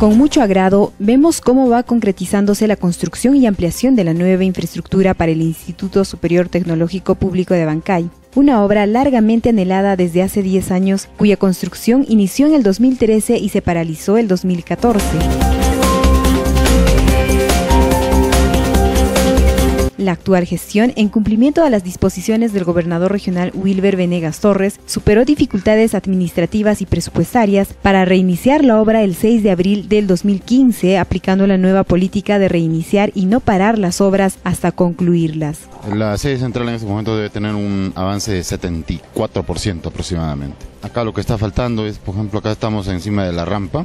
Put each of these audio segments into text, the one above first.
Con mucho agrado vemos cómo va concretizándose la construcción y ampliación de la nueva infraestructura para el Instituto Superior Tecnológico Público de Bancay, una obra largamente anhelada desde hace 10 años, cuya construcción inició en el 2013 y se paralizó el 2014. La actual gestión, en cumplimiento a las disposiciones del gobernador regional Wilber Venegas Torres, superó dificultades administrativas y presupuestarias para reiniciar la obra el 6 de abril del 2015, aplicando la nueva política de reiniciar y no parar las obras hasta concluirlas. La sede central en este momento debe tener un avance de 74% aproximadamente. Acá lo que está faltando es, por ejemplo, acá estamos encima de la rampa,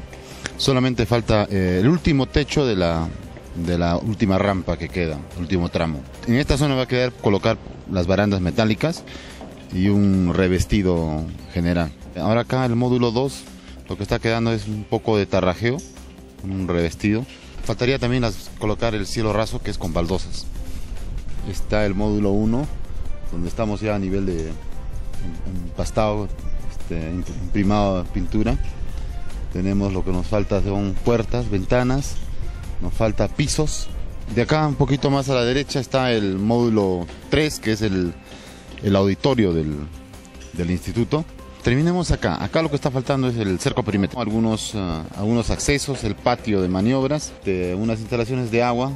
solamente falta eh, el último techo de la, de la última rampa que queda, último tramo. En esta zona va a quedar colocar las barandas metálicas y un revestido general. Ahora acá el módulo 2 lo que está quedando es un poco de tarrajeo, un revestido. Faltaría también las, colocar el cielo raso que es con baldosas. Está el módulo 1 donde estamos ya a nivel de empastado, este, imprimado pintura. Tenemos lo que nos falta son puertas, ventanas, nos falta pisos. De acá un poquito más a la derecha está el módulo 3, que es el, el auditorio del, del, instituto. Terminemos acá. Acá lo que está faltando es el cerco perímetro. Algunos, uh, algunos accesos, el patio de maniobras, unas instalaciones de agua,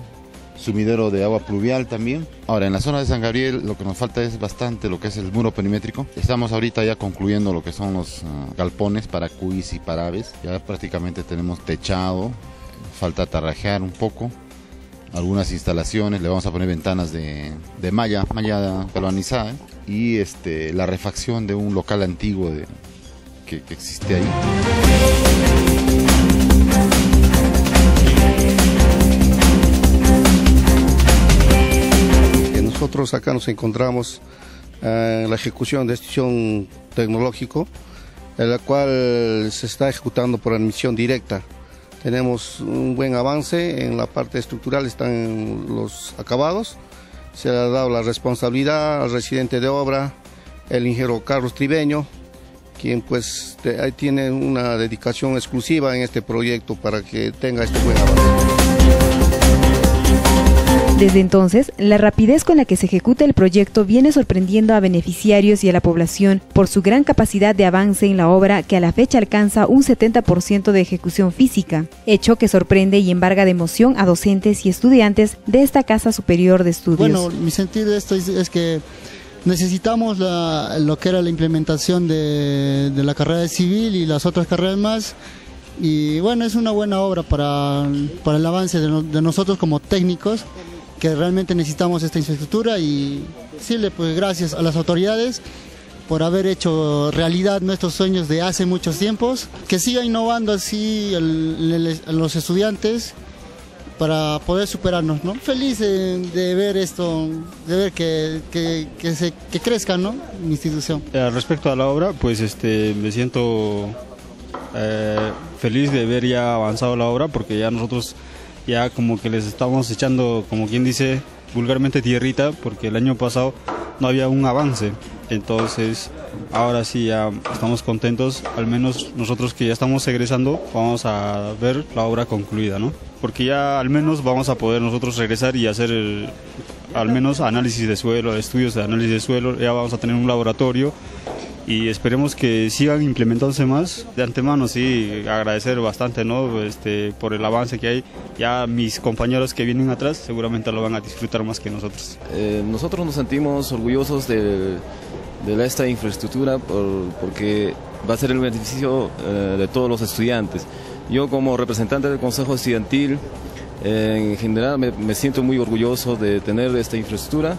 sumidero de agua pluvial también. Ahora, en la zona de San Gabriel lo que nos falta es bastante lo que es el muro perimétrico. Estamos ahorita ya concluyendo lo que son los uh, galpones para cuis y para aves. Ya prácticamente tenemos techado, falta tarrajear un poco algunas instalaciones, le vamos a poner ventanas de, de malla, malla galvanizada y este, la refacción de un local antiguo de, que, existe ahí. Nosotros acá nos encontramos eh, en la ejecución de decisión tecnológico, en la cual se está ejecutando por admisión directa tenemos un buen avance en la parte estructural, están los acabados. Se le ha dado la responsabilidad al residente de obra, el ingeniero Carlos Tribeño, quien pues ahí tiene una dedicación exclusiva en este proyecto para que tenga este buen avance. Desde entonces, la rapidez con la que se ejecuta el proyecto viene sorprendiendo a beneficiarios y a la población por su gran capacidad de avance en la obra que a la fecha alcanza un 70% de ejecución física, hecho que sorprende y embarga de emoción a docentes y estudiantes de esta Casa Superior de Estudios. Bueno, mi sentido de esto es, que necesitamos la, lo que era la implementación de, la carrera de civil y las otras carreras más y bueno, es una buena obra para, para el avance de nosotros como técnicos que realmente necesitamos esta infraestructura y decirle pues gracias a las autoridades por haber hecho realidad nuestros sueños de hace muchos tiempos, que siga innovando así el, el, los estudiantes para poder superarnos, ¿no? Feliz de, ver esto, de ver que, que, que, se, que crezca, ¿no? Mi institución. Eh, respecto a la obra, pues este, me siento eh, feliz de ver ya avanzado la obra porque ya nosotros ya como que les estamos echando, como quien dice vulgarmente, tierrita, porque el año pasado no había un avance. Entonces, ahora sí ya estamos contentos, al menos nosotros que ya estamos egresando, vamos a ver la obra concluida, ¿no? Porque ya al menos vamos a poder nosotros regresar y hacer al menos análisis de suelo, estudios de análisis de suelo, ya vamos a tener un laboratorio y esperemos que sigan implementándose más. De antemano sí, agradecer bastante ¿no? este, por el avance que hay. Ya mis compañeros que vienen atrás seguramente lo van a disfrutar más que nosotros. Eh, nosotros nos sentimos orgullosos de, de esta infraestructura por, porque va a ser el beneficio eh, de todos los estudiantes. Yo como representante del Consejo Estudiantil, eh, en general me, me siento muy orgulloso de tener esta infraestructura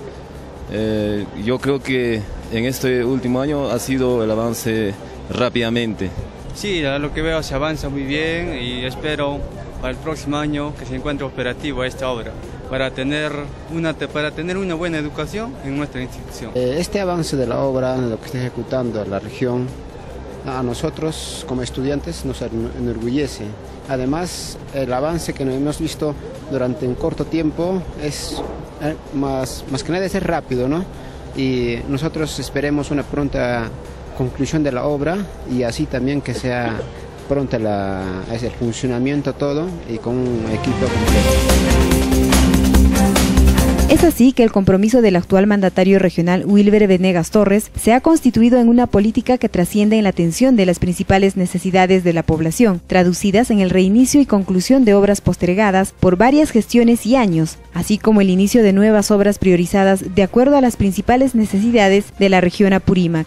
eh, yo creo que en este último año ha sido el avance rápidamente. Sí, a lo que veo se avanza muy bien y espero para el próximo año que se encuentre operativo esta obra para tener una para tener una buena educación en nuestra institución. Eh, este avance de la obra, lo que está ejecutando la región, a nosotros como estudiantes nos enorgullece. Además, el avance que hemos visto durante un corto tiempo es más, más que nada es rápido, ¿no? Y nosotros esperemos una pronta conclusión de la obra y así también que sea pronto la, el funcionamiento todo y con un equipo completo. Es así que el compromiso del actual mandatario regional Wilber Venegas Torres se ha constituido en una política que trasciende en la atención de las principales necesidades de la población, traducidas en el reinicio y conclusión de obras postergadas por varias gestiones y años, así como el inicio de nuevas obras priorizadas de acuerdo a las principales necesidades de la región Apurímac.